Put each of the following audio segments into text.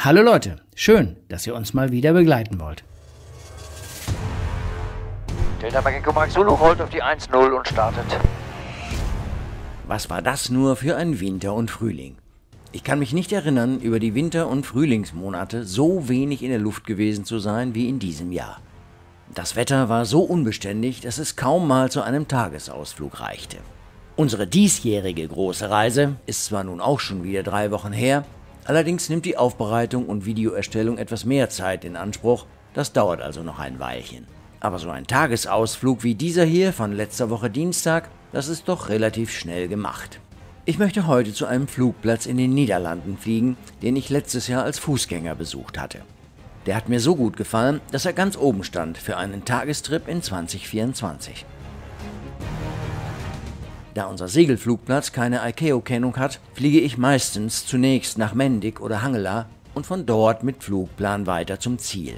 Hallo Leute, schön, dass ihr uns mal wieder begleiten wollt. Delta Magneto Max Zulu rollt auf die 1-0 und startet. Was war das nur für ein Winter und Frühling? Ich kann mich nicht erinnern, über die Winter- und Frühlingsmonate so wenig in der Luft gewesen zu sein wie in diesem Jahr. Das Wetter war so unbeständig, dass es kaum mal zu einem Tagesausflug reichte. Unsere diesjährige große Reise ist zwar nun auch schon wieder drei Wochen her, allerdings nimmt die Aufbereitung und Videoerstellung etwas mehr Zeit in Anspruch, das dauert also noch ein Weilchen. Aber so ein Tagesausflug wie dieser hier von letzter Woche Dienstag, das ist doch relativ schnell gemacht. Ich möchte heute zu einem Flugplatz in den Niederlanden fliegen, den ich letztes Jahr als Fußgänger besucht hatte. Der hat mir so gut gefallen, dass er ganz oben stand für einen Tagestrip in 2024. Da unser Segelflugplatz keine ICAO-Kennung hat, fliege ich meistens zunächst nach Mendig oder Hangela und von dort mit Flugplan weiter zum Ziel.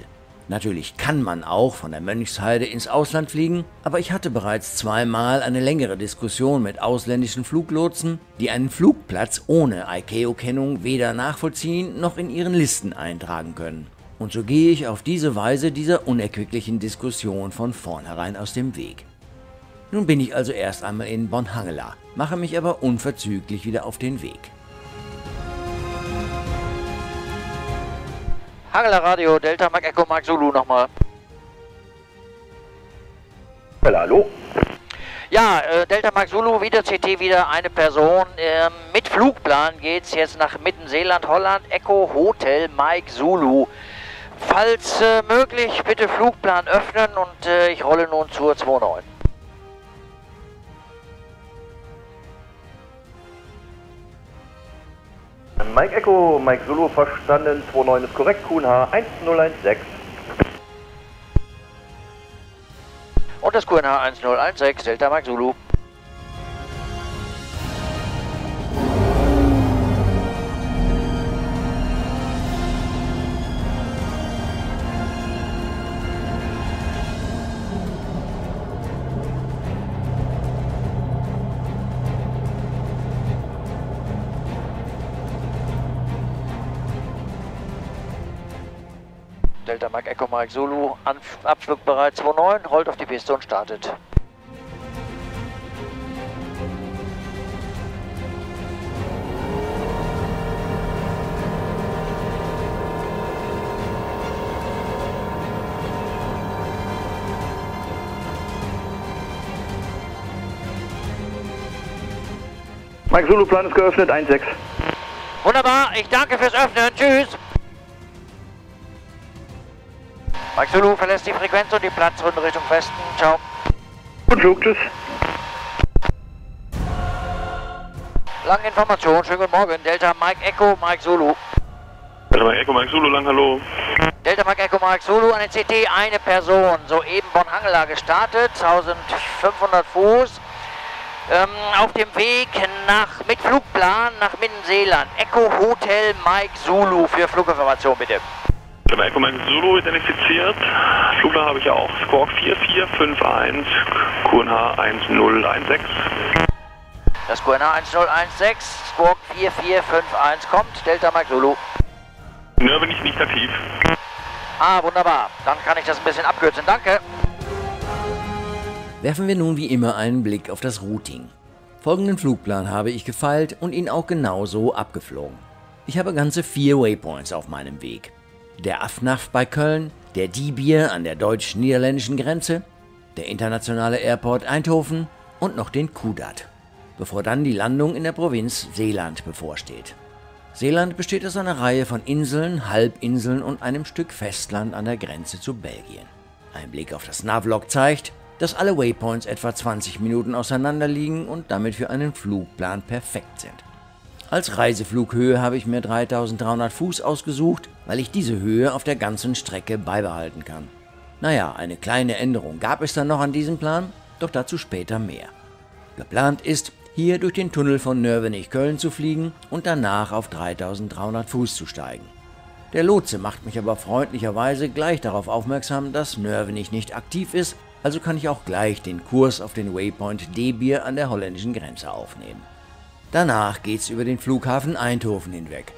Natürlich kann man auch von der Mönchsheide ins Ausland fliegen, aber ich hatte bereits zweimal eine längere Diskussion mit ausländischen Fluglotsen, die einen Flugplatz ohne ICAO-Kennung weder nachvollziehen noch in ihren Listen eintragen können. Und so gehe ich auf diese Weise dieser unerquicklichen Diskussion von vornherein aus dem Weg. Nun bin ich also erst einmal in Bonhangela, mache mich aber unverzüglich wieder auf den Weg. Hangler Radio, Delta Mike Echo Mike Zulu nochmal. Hallo. Ja, äh, Delta Mike Zulu, wieder CT, wieder eine Person. Ähm, mit Flugplan geht's jetzt nach Mittenseeland, Holland, Echo Hotel Mike Zulu. Falls äh, möglich, bitte Flugplan öffnen und äh, ich rolle nun zur 29. Mike Echo, Mike Zulu verstanden, 29 ist korrekt, QNH 1016. Und das QNH 1016, Delta Mike Zulu. Mike Echo Mike Zulu, Anf Abflug bereit 29, rollt auf die Piste und startet. Mike Zulu, Plan ist geöffnet, 16. Wunderbar, ich danke fürs Öffnen. Tschüss. Mike Zulu verlässt die Frequenz und die Platzrunde Richtung Westen. Ciao. Gut Flug, tschüss. Lange Information, schönen guten Morgen. Delta Mike Echo, Mike Zulu. Delta Mike Echo, Mike Zulu, lang hallo. Delta Mike Echo, Mike Zulu, eine CT, eine Person. Soeben Bonn-Hangela gestartet, 1500 Fuß. Ähm, auf dem Weg nach, mit Flugplan nach Mittenseeland. Echo Hotel Mike Zulu für Fluginformation bitte. Delta Echo, Mike Zulu identifiziert. Flugplan habe ich ja auch. Squawk 4451, QNH 1016. Das QNH 1016, Squawk 4451 kommt, Delta Mike Zulu. Nö, bin ich nicht aktiv. Ah, wunderbar. Dann kann ich das ein bisschen abkürzen. Danke. Werfen wir nun wie immer einen Blick auf das Routing. Folgenden Flugplan habe ich gefeilt und ihn auch genauso abgeflogen. Ich habe ganze vier Waypoints auf meinem Weg. Der AFNAF bei Köln, der Dibier an der deutsch-niederländischen Grenze, der internationale Airport Eindhoven und noch den Kudat, bevor dann die Landung in der Provinz Seeland bevorsteht. Seeland besteht aus einer Reihe von Inseln, Halbinseln und einem Stück Festland an der Grenze zu Belgien. Ein Blick auf das Navlog zeigt, dass alle Waypoints etwa 20 Minuten auseinander liegen und damit für einen Flugplan perfekt sind. Als Reiseflughöhe habe ich mir 3300 Fuß ausgesucht, weil ich diese Höhe auf der ganzen Strecke beibehalten kann. Naja, eine kleine Änderung gab es dann noch an diesem Plan, doch dazu später mehr. Geplant ist, hier durch den Tunnel von Nörvenich-Köln zu fliegen und danach auf 3300 Fuß zu steigen. Der Lotse macht mich aber freundlicherweise gleich darauf aufmerksam, dass Nörvenich nicht aktiv ist, also kann ich auch gleich den Kurs auf den Waypoint D-Bier an der holländischen Grenze aufnehmen. Danach geht's über den Flughafen Eindhoven hinweg.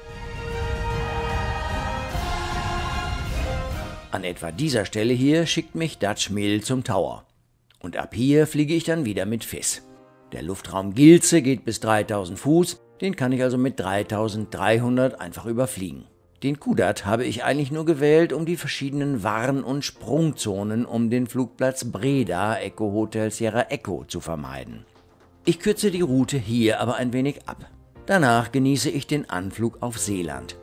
An etwa dieser Stelle hier schickt mich Dutch Mill zum Tower. Und ab hier fliege ich dann wieder mit FIS. Der Luftraum Gilze geht bis 3000 Fuß, den kann ich also mit 3300 einfach überfliegen. Den Kudat habe ich eigentlich nur gewählt, um die verschiedenen Warn- und Sprungzonen um den Flugplatz Breda Echo Hotel Sierra Echo zu vermeiden. Ich kürze die Route hier aber ein wenig ab. Danach genieße ich den Anflug auf Seeland.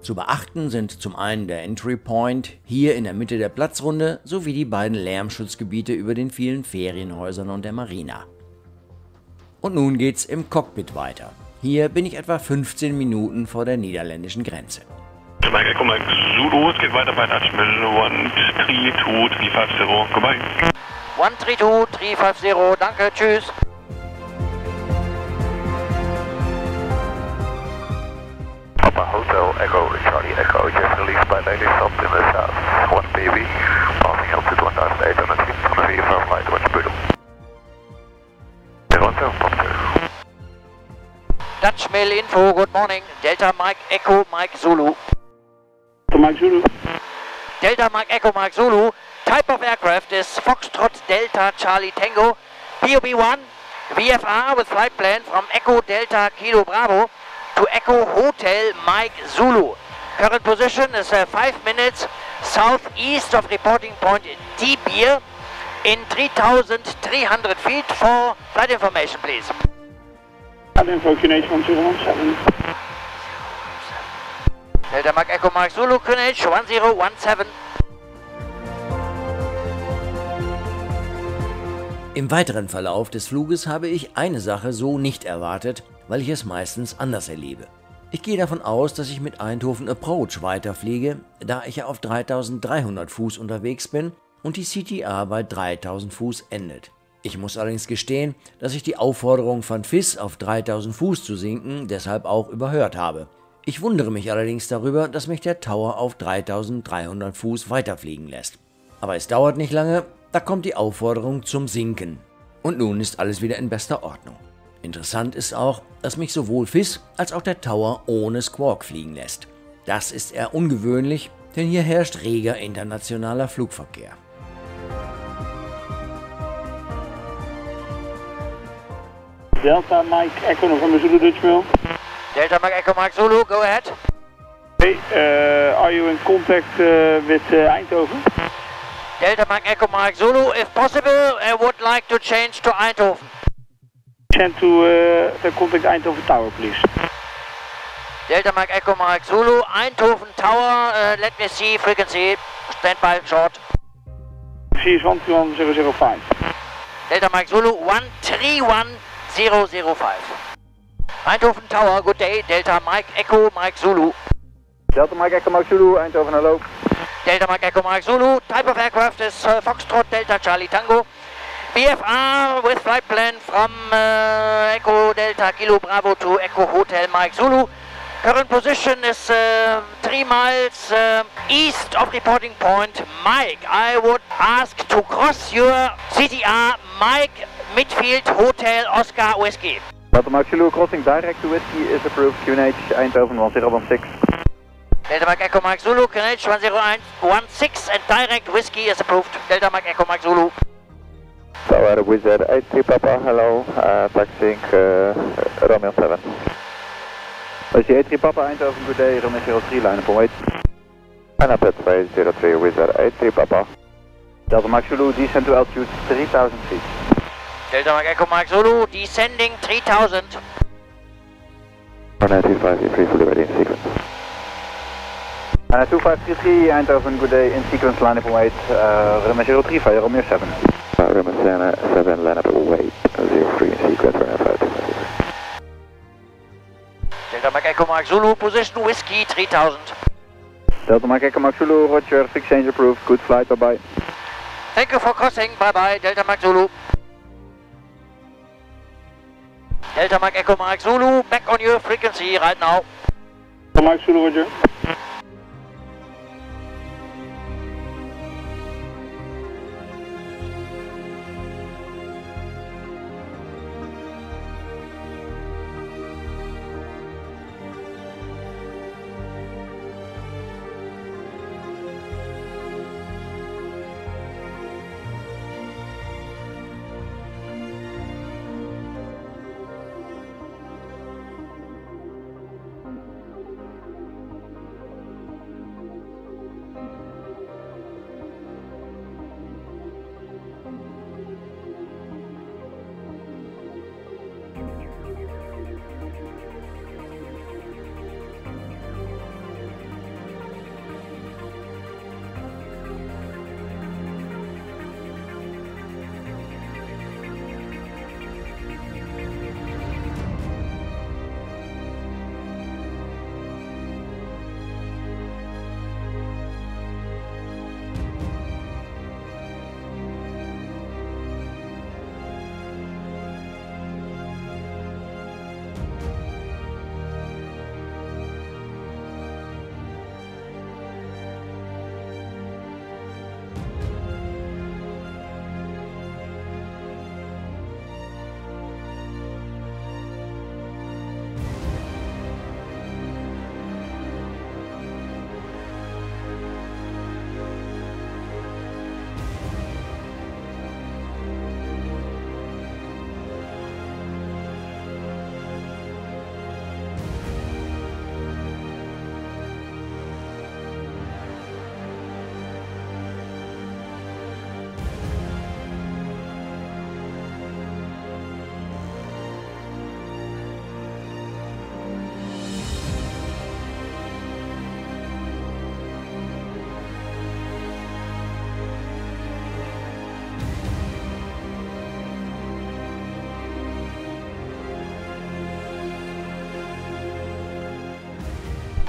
Zu beachten sind zum einen der Entry Point hier in der Mitte der Platzrunde sowie die beiden Lärmschutzgebiete über den vielen Ferienhäusern und der Marina. Und nun geht's im Cockpit weiter. Hier bin ich etwa 15 Minuten vor der niederländischen Grenze. Mike Echo Mike Zulu, es geht weiter bei Dutch Mill 132 350, goodbye. 132 350, danke, tschüss. Papa Hotel Echo Charlie Echo, just released by Lady Stopped in the south. 1 baby, passing altitude 1800 feet from the VFR flight towards Budel. Toronto, Pop 2. Dutch Mail Info, good morning. Delta Mike Echo Mike Zulu. Mike Zulu. Delta Mike Echo Mike Zulu. Type of aircraft is Foxtrot Delta Charlie Tango. POB 1, VFR with flight plan from Echo Delta Kilo Bravo to Echo Hotel Mike Zulu. Current position is uh, 5 minutes southeast of reporting point D Beer in 3,300 feet for flight information, please. Ad info QNH 1017. Delta Mike Echo Mike Zulu, QNH 1017. Im weiteren Verlauf des Fluges habe ich eine Sache so nicht erwartet, weil ich es meistens anders erlebe. Ich gehe davon aus, dass ich mit Eindhoven Approach weiterfliege, da ich ja auf 3300 Fuß unterwegs bin und die CTA bei 3000 Fuß endet. Ich muss allerdings gestehen, dass ich die Aufforderung von FIS auf 3000 Fuß zu sinken deshalb auch überhört habe. Ich wundere mich allerdings darüber, dass mich der Tower auf 3300 Fuß weiterfliegen lässt. Aber es dauert nicht lange, da kommt die Aufforderung zum Sinken. Und nun ist alles wieder in bester Ordnung. Interessant ist auch, dass mich sowohl FIS als auch der Tower ohne Squawk fliegen lässt. Das ist eher ungewöhnlich, denn hier herrscht reger internationaler Flugverkehr. Delta Mike Echo November Zulu Dutch Mail. Delta Mike Echo Mike Zulu, go ahead. Hey, uh, are you in contact uh, with uh, Eindhoven? Delta Mike Echo Mike Zulu, if possible, I would like to change to Eindhoven. Send to uh, the contact Eindhoven Tower, please. Delta Mike Echo Mike Zulu, Eindhoven Tower, uh, let me see frequency, standby short. CS 13105. Delta Mike Zulu, 131005. Eindhoven Tower, good day, Delta Mike Echo Mike Zulu. Delta Mike Echo Mike Zulu, Eindhoven, hallo. Delta Mike Echo Mike Zulu, type of aircraft is uh, Foxtrot Delta Charlie Tango. VFR with flight plan from uh, Echo Delta Kilo Bravo to Echo Hotel Mike Zulu. Current position is uh, three miles uh, east of reporting point Mike. I would ask to cross your CTR Mike Midfield Hotel Oscar Whiskey. Delta Mike Zulu, crossing direct to whiskey is approved, QNH, Eindhoven 1016. Delta Mike Echo Mike Zulu, QNH 10116 and direct whiskey is approved. Delta Mike Echo Mike Zulu. Tower Wizard 83 Papa, hello, uh, taxiing uh, Romeo 7. Whiskey 83 Papa, Eindhoven, good day, Romeo 03, line up and wait. Annapet 203 Wizard 83 Papa. Delta Mike Zulu, descend to altitude 3000 feet. Delta Mike Echo Mike Zulu, descending 3000. 195, fully ready in sequence. Uh, 2533, Eindhoven, good day, in sequence, line up and wait, uh, Romeo 03, fire Romeo 7. Uh, Romeo 7, line up and wait, 03 in sequence, Romeo 5. Delta Mike Echo Mike Zulu, position whiskey 3000. Delta Mike Echo Mike Zulu, roger, exchange approved, good flight, bye bye. Thank you for crossing. Bye bye, Delta Mike Zulu. Delta Mike Echo Mike Zulu, back on your frequency right now. Mike Zulu, Roger.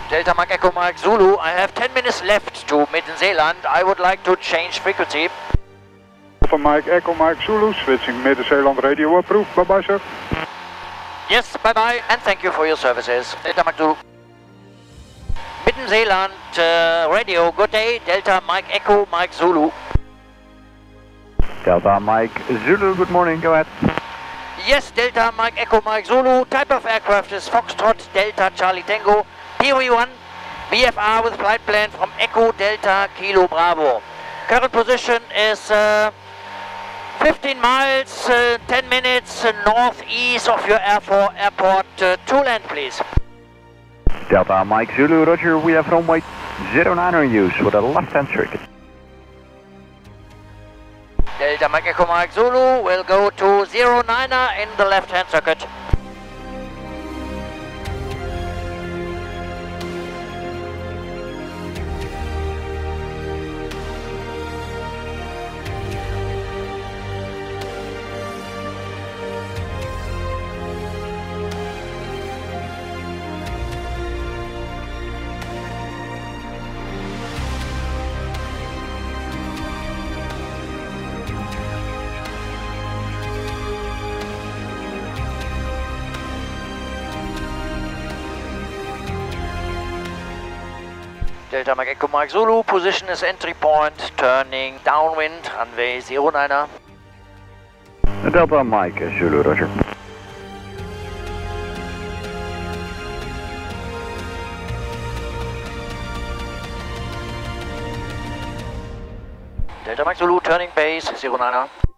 Delta Mike Echo Mike Zulu, I have 10 minutes left to Midden-Zeeland. I would like to change frequency. Alpha Mike Echo Mike Zulu, switching Midden-Zeeland radio approved. Bye bye, sir. Yes, bye bye, and thank you for your services. Delta Mike Zulu. Midden-Zeeland uh, radio, good day. Delta Mike Echo Mike Zulu. Delta Mike Zulu, good morning, go ahead. Yes, Delta Mike Echo Mike Zulu. Type of aircraft is Foxtrot Delta Charlie Tango. POE1, VFR with flight plan from Echo Delta Kilo Bravo. Current position is uh, 15 miles, uh, 10 minutes uh, northeast of your airport, airport uh, to land, please. Delta Mike Zulu, roger, we have runway 09 on use for the left-hand circuit. Delta Mike Echo Mike Zulu will go to 09er in the left-hand circuit. Delta Mike Echo Mike Zulu, position is entry point, turning downwind, runway 09er. Delta Mike Zulu, roger. Delta Mike Zulu, turning base 09er.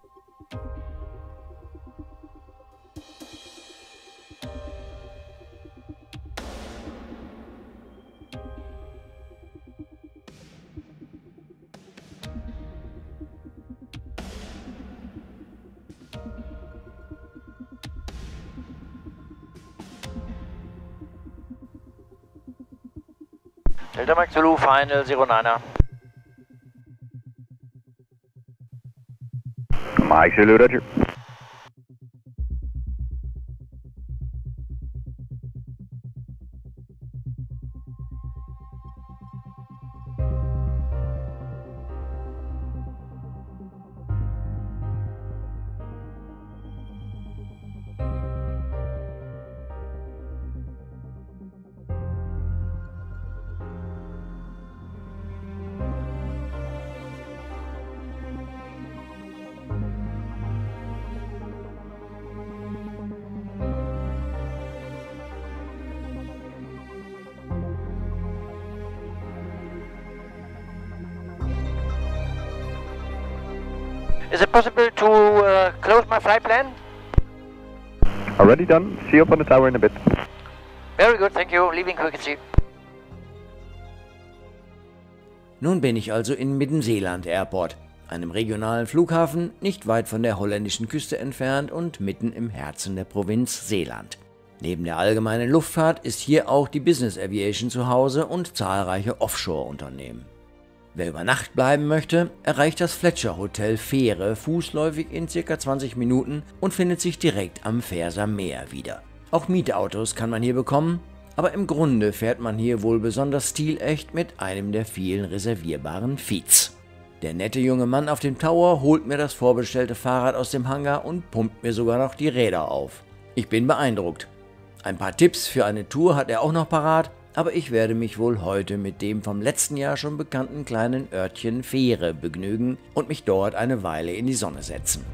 Delta Mike Zulu, final 09er. Mike Zulu, roger. Is it possible to uh, close my flight plan? Already done, see you up on the tower in a bit. Very good, thank you. Leaving frequency. Nun bin ich also in Midden-Zeeland Airport, einem regionalen Flughafen nicht weit von der holländischen Küste entfernt und mitten im Herzen der Provinz Seeland. Neben der allgemeinen Luftfahrt ist hier auch die Business Aviation zu Hause und zahlreiche Offshore-Unternehmen. Wer über Nacht bleiben möchte, erreicht das Fletcher Hotel Fähre fußläufig in circa 20 Minuten und findet sich direkt am Ferser Meer wieder. Auch Mietautos kann man hier bekommen, aber im Grunde fährt man hier wohl besonders stilecht mit einem der vielen reservierbaren Feeds. Der nette junge Mann auf dem Tower holt mir das vorbestellte Fahrrad aus dem Hangar und pumpt mir sogar noch die Räder auf. Ich bin beeindruckt. Ein paar Tipps für eine Tour hat er auch noch parat, aber ich werde mich wohl heute mit dem vom letzten Jahr schon bekannten kleinen Örtchen Fähre begnügen und mich dort eine Weile in die Sonne setzen.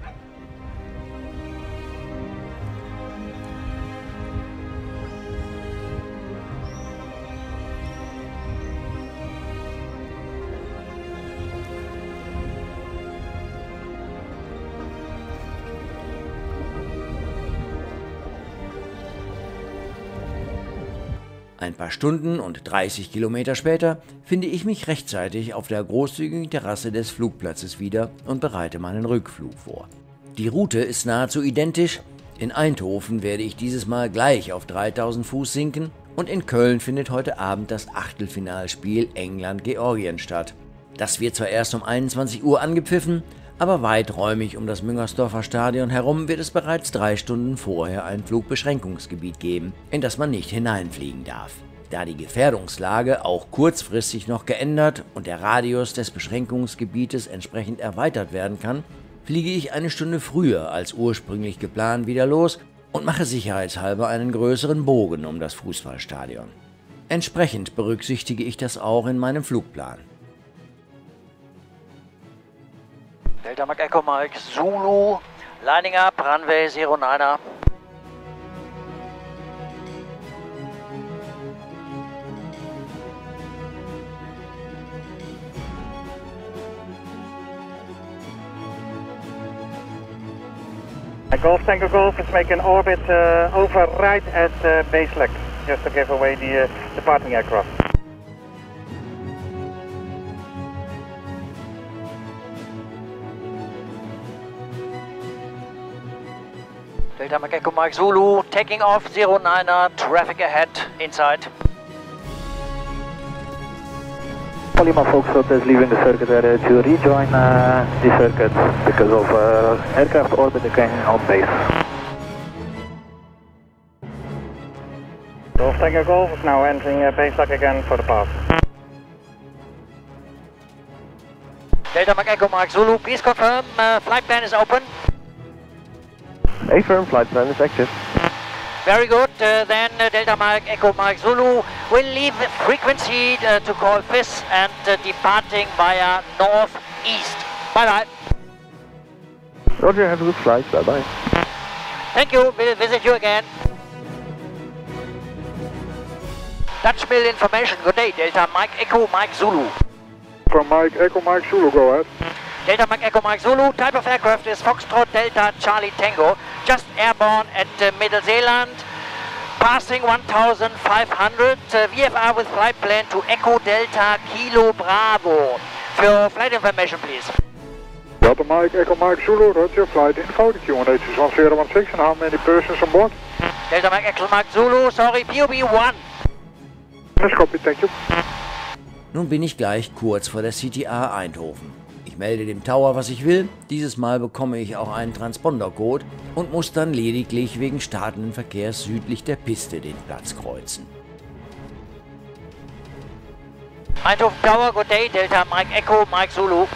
Paar Stunden und 30 Kilometer später finde ich mich rechtzeitig auf der großzügigen Terrasse des Flugplatzes wieder und bereite meinen Rückflug vor. Die Route ist nahezu identisch. In Eindhoven werde ich dieses Mal gleich auf 3000 Fuß sinken und in Köln findet heute Abend das Achtelfinalspiel England-Georgien statt. Das wird zwar erst um 21 Uhr angepfiffen, aber weiträumig um das Müngersdorfer Stadion herum wird es bereits drei Stunden vorher ein Flugbeschränkungsgebiet geben, in das man nicht hineinfliegen darf. Da die Gefährdungslage auch kurzfristig noch geändert und der Radius des Beschränkungsgebietes entsprechend erweitert werden kann, fliege ich eine Stunde früher als ursprünglich geplant wieder los und mache sicherheitshalber einen größeren Bogen um das Fußballstadion. Entsprechend berücksichtige ich das auch in meinem Flugplan. Delta Mike Echo Mike Zulu, lining up, runway 09er. Golf Tango Golf is making orbit uh, over right at uh, base leg, just to give away the uh, departing aircraft. Delta Mike Zulu, taking off 09er, traffic ahead, inside. Lima Foxtrot is leaving the circuit area to rejoin uh, the circuit because of uh, aircraft orbiting on base. Golf Tango Golf is now entering uh, base leg again for the pass. Delta Mike Echo Mike Zulu, please confirm, uh, flight plan is open. Affirm flight plan is active. Very good. Uh, then uh, Delta Mike Echo Mike Zulu will leave the frequency uh, to call FIS and uh, departing via northeast. Bye bye. Roger, have a good flight. Bye bye. Thank you. We'll visit you again. Dutch Mill information. Good day. Delta Mike Echo Mike Zulu. From Mike Echo Mike Zulu, go ahead. Delta Mike Echo Mike Zulu. Type of aircraft is Foxtrot Delta Charlie Tango. Just airborne at uh, Middle Zealand. Passing 1500. Uh, VFR with flight plan to Echo Delta Kilo Bravo. For flight information, please. Delta Mike Echo Mike Zulu, roger, flight info, the QNH is 1016 and how many persons on board? Delta Mike Echo Mike Zulu. Sorry, POB 1. Yes, copy, thank you. Nun bin ich gleich kurz vor der CTA Eindhoven. Ich melde dem Tower, was ich will. Dieses Mal bekomme ich auch einen Transpondercode und muss dann lediglich wegen startenden Verkehrs südlich der Piste den Platz kreuzen. Eindhoven Tower, good day. Delta Mike Echo Mike Zulu.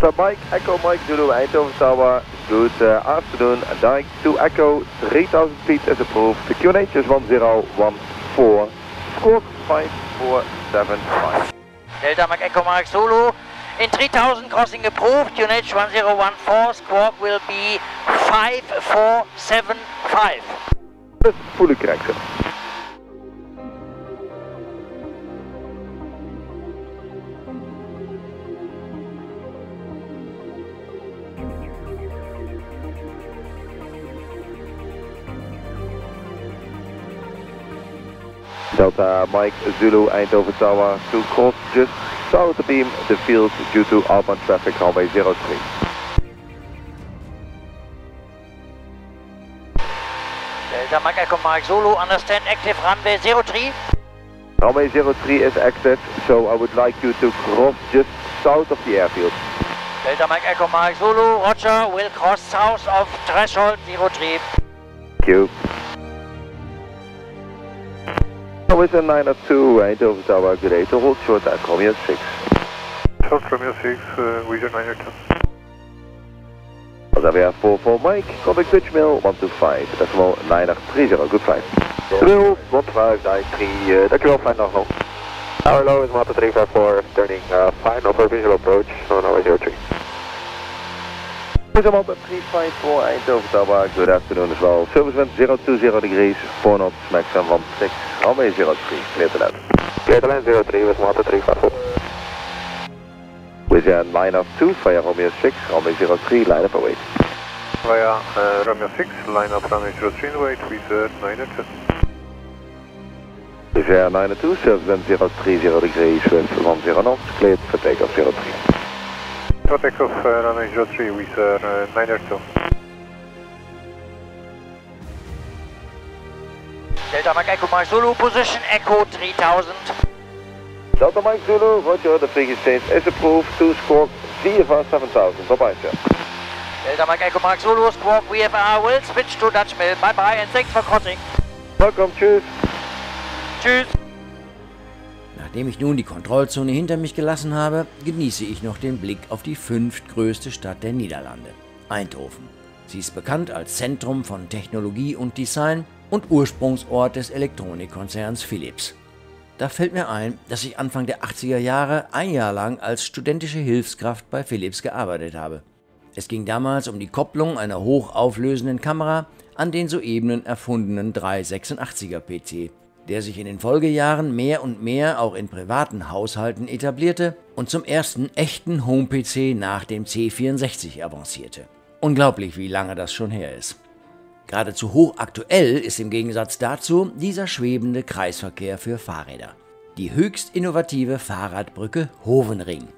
So Mike Echo Mike Zulu Eindhoven Tower. Good uh, afternoon. Direct to Echo 3000 feet as approved. The QNH is 1014. Squawk 5475. Delta Mike Echo Mike Zulu. In 3000 crossing approved. UNH 1014. Squawk will be 5475. Dat voel correct. Delta Mike Zulu Eindhoven Tower to cross just south of the beam the field due to outbound traffic runway 03. Delta Mike Echo Mike Zulu. Understand active runway 03. Runway 03 is active, so I would like you to cross just south of the airfield. Delta Mike Echo Mike Zulu. Roger. Will cross south of threshold 03. Thank you. Wizard 902 Eindhoven Tower, good day to hold short at Romeo 6. Short Romeo 6, uh, Wizard 902. Als we 44 Mike, contact Dutch Mail 125, decimal 9830, good flight. Drill 1593, uh, dankjewel, fijn dag nog. Tower low is Mata 354, turning uh, final for visual approach on our 03. Wizard Mata 354 Eindhoven Tower, good afternoon as well. Service wind 020 degrees, 4 knots, maximum 16, runway 03, clear to land. Clear to land 03 with Mata 354. Wizard 902 via Romeo 6, runway 03, line up await. Via uh, Romeo 6, line up runway 03 and wait, Wizard 902. Wizard 902, service wind 030 degrees with 10 knots, cleared for takeoff 03. For takeoff uh, runway 03, Wizard uh, 902. Delta Mike Echo Mike Zulu. Position Echo 3000. Delta Mike Zulu, roger, the frequency change is approved to squawk VFR 7000. Bye-bye, sir. Delta Mike Echo Mike Zulu. Squawk VFR will switch to Dutch Mill. Bye bye and thanks for crossing. Welcome, cheers. Tschüss. Nachdem ich nun die Kontrollzone hinter mich gelassen habe, genieße ich noch den Blick auf die fünftgrößte Stadt der Niederlande, Eindhoven. Sie ist bekannt als Zentrum von Technologie und Design und Ursprungsort des Elektronikkonzerns Philips. Da fällt mir ein, dass ich Anfang der 80er Jahre ein Jahr lang als studentische Hilfskraft bei Philips gearbeitet habe. Es ging damals um die Kopplung einer hochauflösenden Kamera an den soeben erfundenen 386er PC, der sich in den Folgejahren mehr und mehr auch in privaten Haushalten etablierte und zum ersten echten Home-PC nach dem C64 avancierte. Unglaublich, wie lange das schon her ist. Geradezu hochaktuell ist im Gegensatz dazu dieser schwebende Kreisverkehr für Fahrräder. Die höchst innovative Fahrradbrücke Hovenring.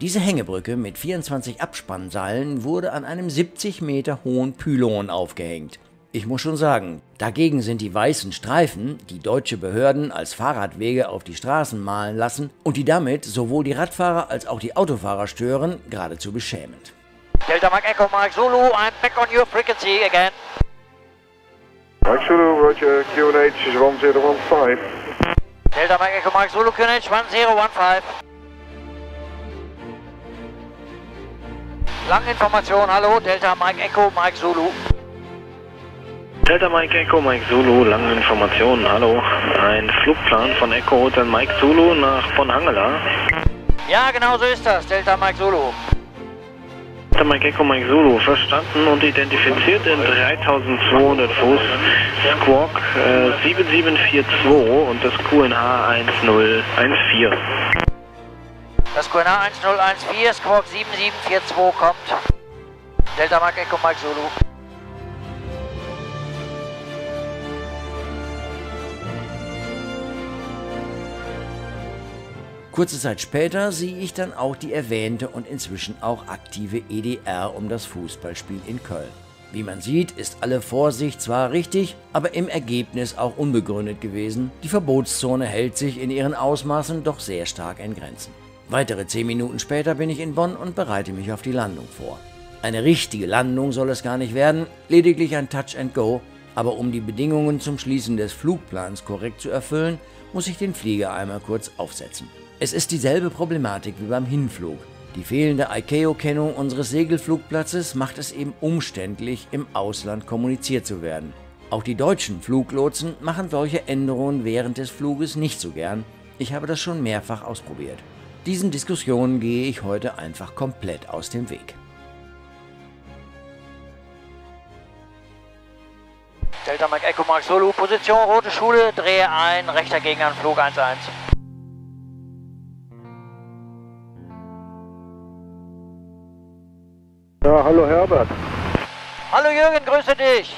Diese Hängebrücke mit 24 Abspannseilen wurde an einem 70 Meter hohen Pylon aufgehängt. Ich muss schon sagen, dagegen sind die weißen Streifen, die deutsche Behörden als Fahrradwege auf die Straßen malen lassen und die damit sowohl die Radfahrer als auch die Autofahrer stören, geradezu beschämend. Delta Mike Echo Mike Zulu, I'm back on your frequency again. Mike Zulu, Roger, QNH is 1015. Delta Mike Echo Mike Zulu QNH 1015. Langinformation, hallo, Delta Mike Echo Mike Zulu. Delta Mike Echo Mike Zulu, lange Informationen, hallo. Ein Flugplan von Echo Hotel Mike Zulu nach von Hangela. Ja, genau so ist das, Delta Mike Zulu. Delta Mike Echo Mike Zulu, verstanden und identifiziert in 3200 Fuß Squawk äh, 7742 und das QNH 1014. Das QNH 1014, Squawk 7742 kommt. Delta Mike Echo Mike Zulu. Kurze Zeit später sehe ich dann auch die erwähnte und inzwischen auch aktive EDR um das Fußballspiel in Köln. Wie man sieht, ist alle Vorsicht zwar richtig, aber im Ergebnis auch unbegründet gewesen. Die Verbotszone hält sich in ihren Ausmaßen doch sehr stark in Grenzen. Weitere zehn Minuten später bin ich in Bonn und bereite mich auf die Landung vor. Eine richtige Landung soll es gar nicht werden, lediglich ein Touch and Go, aber um die Bedingungen zum Schließen des Flugplans korrekt zu erfüllen, muss ich den Flieger einmal kurz aufsetzen. Es ist dieselbe Problematik wie beim Hinflug. Die fehlende ICAO-Kennung unseres Segelflugplatzes macht es eben umständlich, im Ausland kommuniziert zu werden. Auch die deutschen Fluglotsen machen solche Änderungen während des Fluges nicht so gern. Ich habe das schon mehrfach ausprobiert. Diesen Diskussionen gehe ich heute einfach komplett aus dem Weg. Delta Mike Echo Mike Zulu, Position Rote Schule, drehe ein, rechter Gegenanflug 1-1. Ja, hallo Herbert. Hallo Jürgen, grüße dich.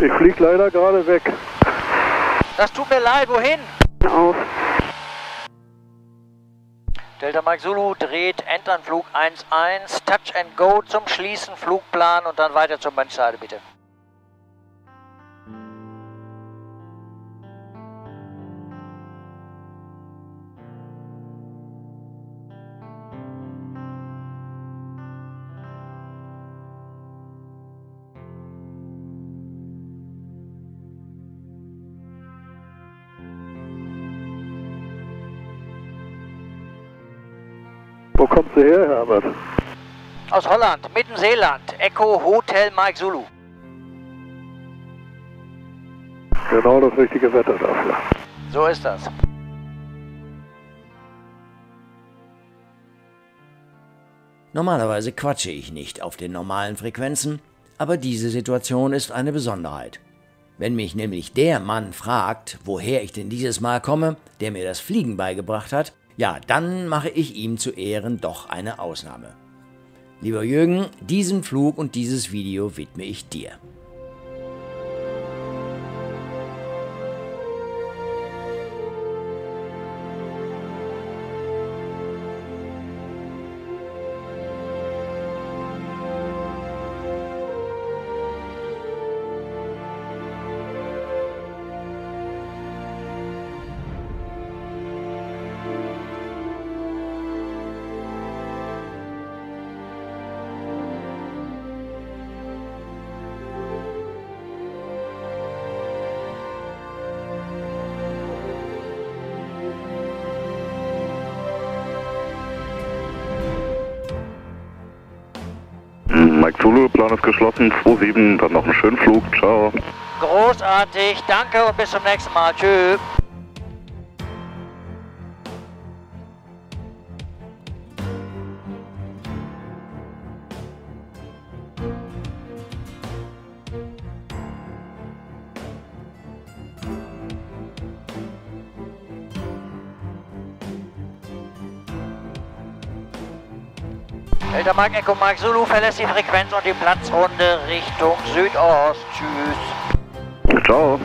Ich flieg leider gerade weg. Das tut mir leid, wohin? Auf. Delta Mike Zulu dreht Endanflug 1-1, Touch and Go zum Schließen, Flugplan und dann weiter zur Menschseite bitte. Kommst du her, Herbert? Aus Holland, Mittenseeland, Echo Hotel Mike Zulu. Genau das richtige Wetter dafür. So ist das. Normalerweise quatsche ich nicht auf den normalen Frequenzen, aber diese Situation ist eine Besonderheit. Wenn mich nämlich der Mann fragt, woher ich denn dieses Mal komme, der mir das Fliegen beigebracht hat, ja, dann mache ich ihm zu Ehren doch eine Ausnahme. Lieber Jürgen, diesen Flug und dieses Video widme ich dir. Zulu, Plan ist geschlossen, 27, dann noch einen schönen Flug, ciao. Großartig, danke und bis zum nächsten Mal. Tschüss. Mike Echo Mike Zulu verlässt die Frequenz und die Platzrunde Richtung Südost. Tschüss. Ciao.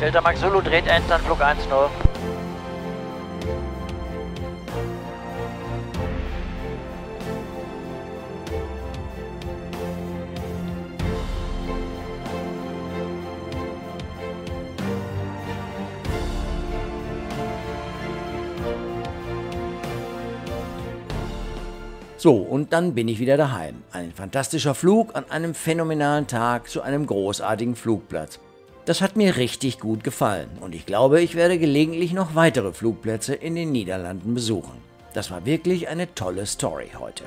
Delta Mike Zulu dreht Enter, Flug 1-0. So, und dann bin ich wieder daheim. Ein fantastischer Flug an einem phänomenalen Tag zu einem großartigen Flugplatz. Das hat mir richtig gut gefallen und ich glaube, ich werde gelegentlich noch weitere Flugplätze in den Niederlanden besuchen. Das war wirklich eine tolle Story heute.